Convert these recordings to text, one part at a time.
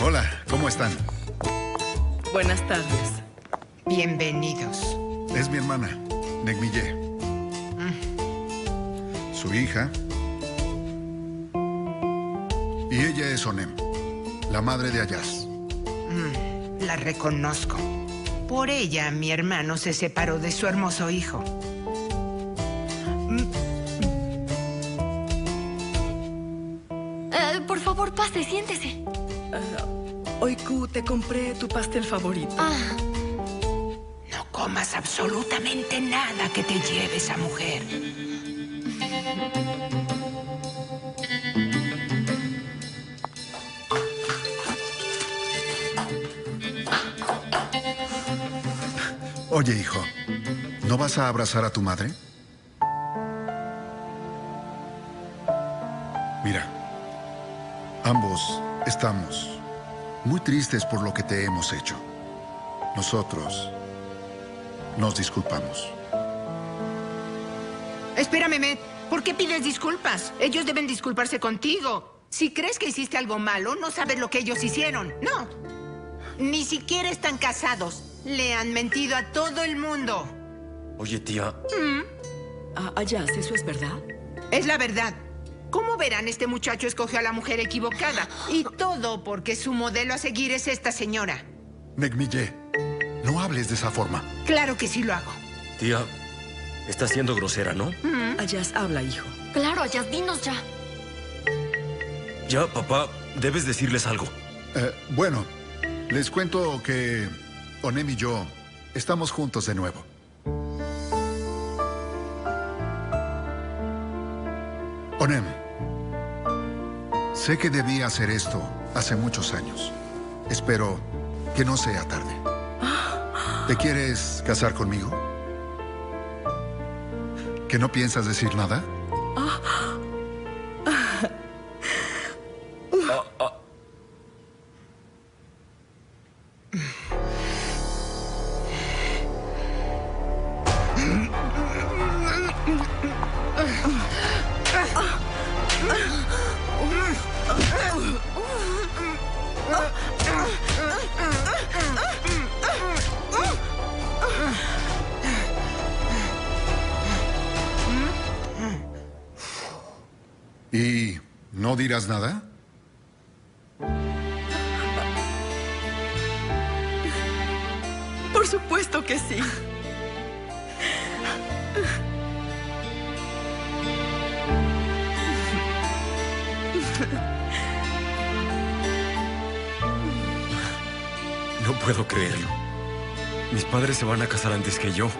Hola, ¿cómo están? Buenas tardes. Bienvenidos. Es mi hermana, Negmille. Su hija. Y ella es Onem, la madre de Ayaz. La reconozco. Por ella, mi hermano se separó de su hermoso hijo. Eh, por favor, pase, siéntese. Oiku, te compré tu pastel favorito. Ah, No comas absolutamente nada que te lleve esa mujer. Oye, hijo, ¿no vas a abrazar a tu madre? Mira, ambos estamos muy tristes por lo que te hemos hecho. Nosotros nos disculpamos. Espérame. ¿Por qué pides disculpas? Ellos deben disculparse contigo. Si crees que hiciste algo malo, no sabes lo que ellos hicieron. No. Ni siquiera están casados. Le han mentido a todo el mundo. Oye, tía, Ah, Ayaz, ¿eso es verdad? Es la verdad. Como verán, este muchacho escogió a la mujer equivocada. Y todo porque su modelo a seguir es esta señora. Negmille, no hables de esa forma. Claro que sí lo hago. tía, estás siendo grosera, ¿no? Ayaz, habla, hijo. claro, Ayaz, dinos ya. Ya, papá, debes decirles algo. Eh, bueno, les cuento que Onem y yo estamos juntos de nuevo. Onem, sé que debí hacer esto hace muchos años. Espero que no sea tarde. ¿Te quieres casar conmigo? ¿Que no piensas decir nada? ¿Y no dirás nada? Por supuesto que sí. No puedo creerlo. Mis padres se van a casar antes que yo.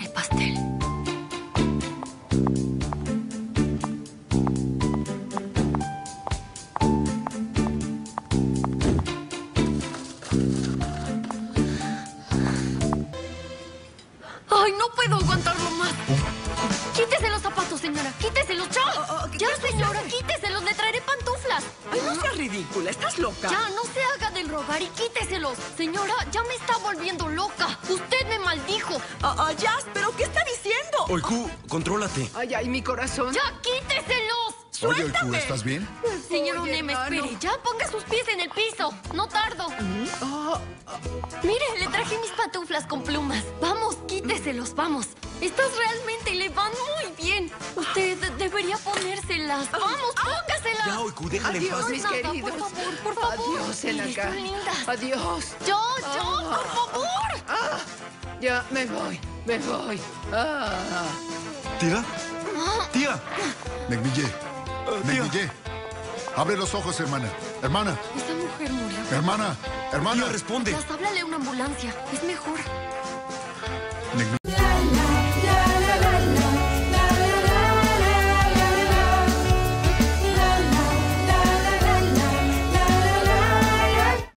El pastel. Ay, no puedo aguantarlo más. Quítese los zapatos, señora. Quíteselos, ya. oh, ¿qué- ya, qué señora, quíteselos. Le traeré pantuflas. Ay, no seas ridícula, estás loca. Ya, no se haga del rogar y quíteselos. Señora, ya me está volviendo loca. Usted me maldijo. Ah, Ayaz, ¿pero qué está diciendo? Oiku, contrólate. Ay, ay, mi corazón. ¡Ya quíteselos! Oye, Oiku, Suéltame. ¿estás bien? Señor Oye, Onem, hermano. espere. Ya ponga sus pies en el piso. No tardo. Ah, Mire, le traje mis pantuflas con plumas. Vamos, quíteselos, vamos. Estas realmente le van muy bien. Usted debería ponérselas. Vamos, póngaselas. Ya, Oiku, déjale en Adiós, paz. mis queridos. por favor, por favor. Adiós, Enaka. Adiós. Yo, yo, por favor. Ya, me voy, me voy. Ah. ¿Tía? ¿Tía? Negmille. Negmille. Abre los ojos, hermana. Hermana, Esta mujer murió. hermana, hermana. Tía, responde. Las háblale a una ambulancia. Es mejor. Negmille.